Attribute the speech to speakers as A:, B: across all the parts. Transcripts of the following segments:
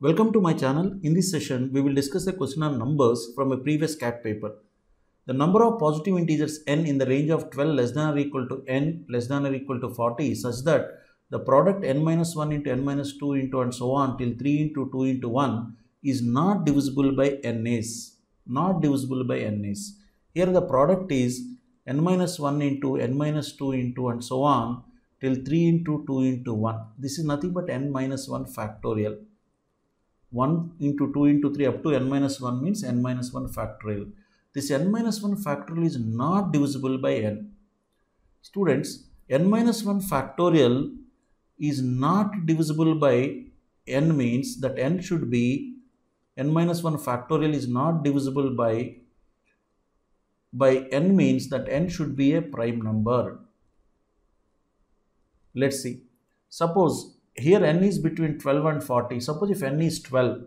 A: Welcome to my channel. In this session, we will discuss a question on numbers from a previous CAT paper. The number of positive integers n in the range of 12 less than or equal to n less than or equal to 40 such that the product n minus 1 into n minus 2 into and so on till 3 into 2 into 1 is not divisible by n is. Not divisible by n is. Here the product is n minus 1 into n minus 2 into and so on till 3 into 2 into 1. This is nothing but n minus 1 factorial. 1 into 2 into 3 up to n minus 1 means n minus 1 factorial. This n minus 1 factorial is not divisible by n. Students, n minus 1 factorial is not divisible by n means that n should be n minus 1 factorial is not divisible by by n means that n should be a prime number. Let's see. Suppose here n is between 12 and 40. Suppose if n is 12,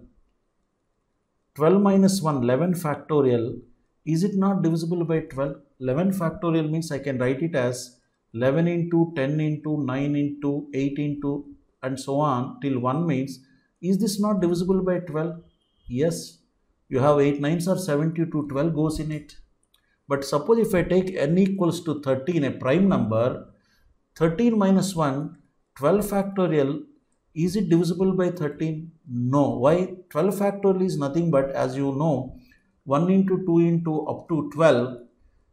A: 12 minus 1, 11 factorial, is it not divisible by 12? 11 factorial means I can write it as 11 into 10 into 9 into 8 into and so on till 1 means is this not divisible by 12? Yes. You have 8 9s are 72, 12 goes in it. But suppose if I take n equals to 13, a prime number, 13 minus 1, 12 factorial, is it divisible by 13? No. Why? 12 factorial is nothing but as you know, 1 into 2 into up to 12,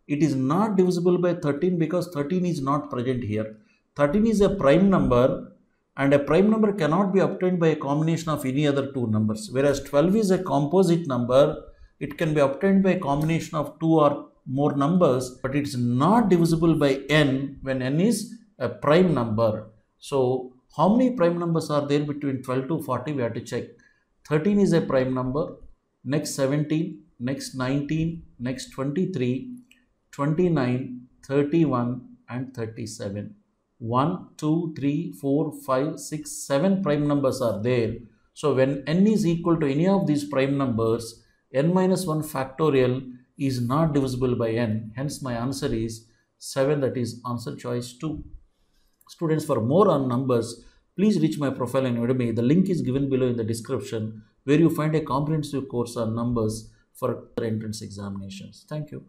A: it is not divisible by 13 because 13 is not present here. 13 is a prime number and a prime number cannot be obtained by a combination of any other two numbers. Whereas 12 is a composite number, it can be obtained by a combination of two or more numbers, but it is not divisible by n when n is a prime number. So, how many prime numbers are there between 12 to 40? We have to check. 13 is a prime number, next 17, next 19, next 23, 29, 31 and 37. 1, 2, 3, 4, 5, 6, 7 prime numbers are there. So when n is equal to any of these prime numbers, n minus 1 factorial is not divisible by n. Hence my answer is 7 that is answer choice 2. Students for more on numbers, please reach my profile in Udemy. The link is given below in the description where you find a comprehensive course on numbers for entrance examinations. Thank you.